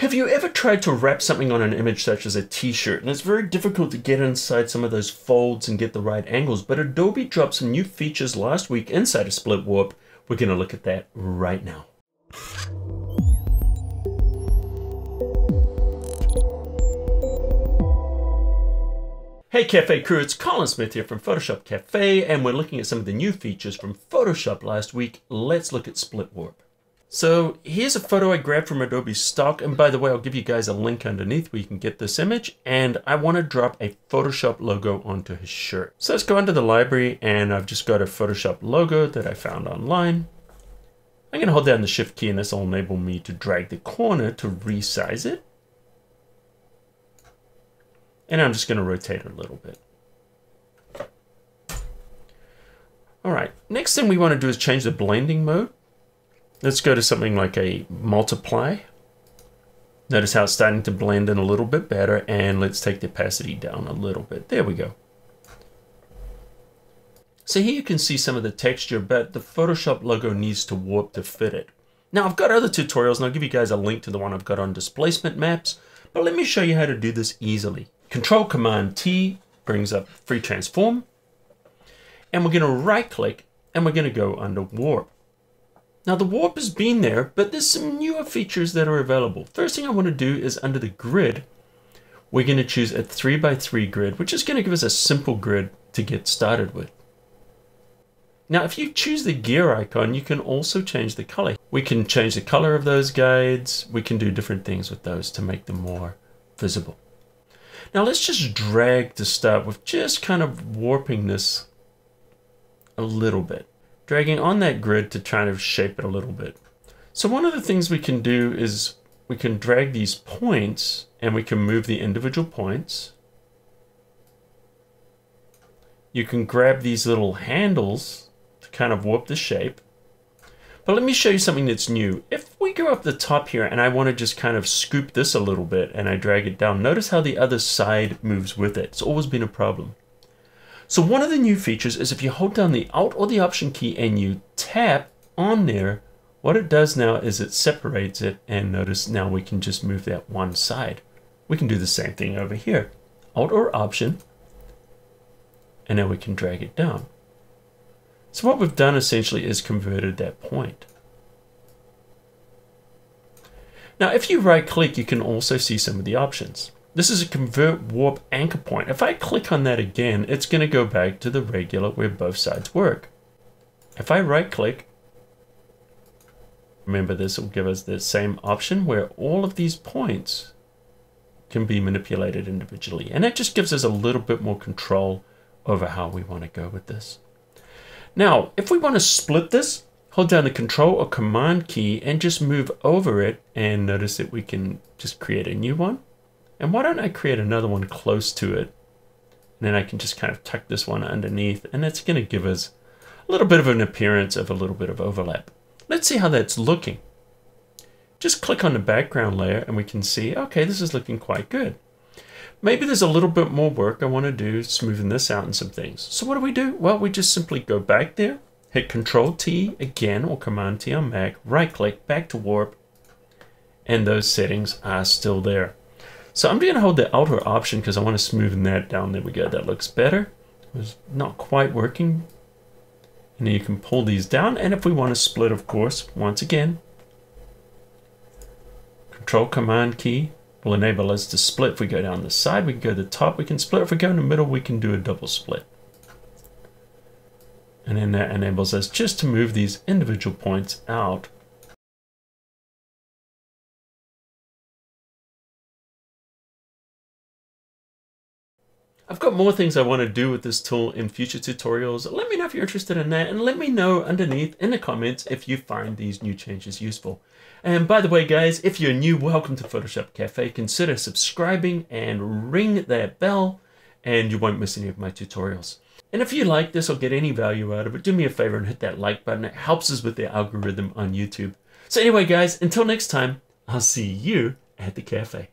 Have you ever tried to wrap something on an image such as a t-shirt and it's very difficult to get inside some of those folds and get the right angles but Adobe dropped some new features last week inside of Split Warp. We're going to look at that right now. Hey Cafe crew, it's Colin Smith here from Photoshop Cafe and we're looking at some of the new features from Photoshop last week. Let's look at Split Warp. So here's a photo I grabbed from Adobe stock. And by the way, I'll give you guys a link underneath where you can get this image. And I want to drop a Photoshop logo onto his shirt. So let's go into the library and I've just got a Photoshop logo that I found online. I'm going to hold down the shift key and this will enable me to drag the corner to resize it. And I'm just going to rotate it a little bit. All right, next thing we want to do is change the blending mode. Let's go to something like a multiply. Notice how it's starting to blend in a little bit better and let's take the opacity down a little bit. There we go. So here you can see some of the texture, but the Photoshop logo needs to warp to fit it. Now I've got other tutorials and I'll give you guys a link to the one I've got on displacement maps, but let me show you how to do this easily. Control Command T brings up Free Transform, and we're going to right click and we're going to go under Warp. Now the warp has been there, but there's some newer features that are available. First thing I want to do is under the grid, we're going to choose a 3x3 grid, which is going to give us a simple grid to get started with. Now, if you choose the gear icon, you can also change the color. We can change the color of those guides. We can do different things with those to make them more visible. Now let's just drag to start with just kind of warping this a little bit dragging on that grid to try to shape it a little bit. So one of the things we can do is we can drag these points and we can move the individual points. You can grab these little handles to kind of warp the shape. But let me show you something that's new. If we go up the top here and I want to just kind of scoop this a little bit and I drag it down, notice how the other side moves with it. It's always been a problem. So one of the new features is if you hold down the Alt or the Option key and you tap on there, what it does now is it separates it and notice now we can just move that one side. We can do the same thing over here. Alt or Option, and now we can drag it down. So what we've done essentially is converted that point. Now if you right click you can also see some of the options. This is a convert warp anchor point. If I click on that again, it's going to go back to the regular where both sides work. If I right click, remember this will give us the same option where all of these points can be manipulated individually. And that just gives us a little bit more control over how we want to go with this. Now, if we want to split this, hold down the control or command key and just move over it and notice that we can just create a new one. And why don't I create another one close to it? And then I can just kind of tuck this one underneath and it's going to give us a little bit of an appearance of a little bit of overlap. Let's see how that's looking. Just click on the background layer and we can see, okay, this is looking quite good. Maybe there's a little bit more work I want to do smoothing this out and some things. So what do we do? Well, we just simply go back there, hit Control T again or Command T on Mac, right click, back to warp, and those settings are still there. So I'm going to hold the Alt or option because I want to smoothen that down. There we go. That looks better. It was not quite working. And then you can pull these down. And if we want to split, of course, once again, Control Command key will enable us to split. If we go down the side, we can go to the top, we can split. If we go in the middle, we can do a double split. And then that enables us just to move these individual points out I've got more things I want to do with this tool in future tutorials. Let me know if you're interested in that and let me know underneath in the comments if you find these new changes useful. And by the way, guys, if you're new, welcome to Photoshop Cafe. Consider subscribing and ring that bell and you won't miss any of my tutorials. And if you like this or get any value out of it, do me a favor and hit that like button. It helps us with the algorithm on YouTube. So anyway, guys, until next time, I'll see you at the cafe.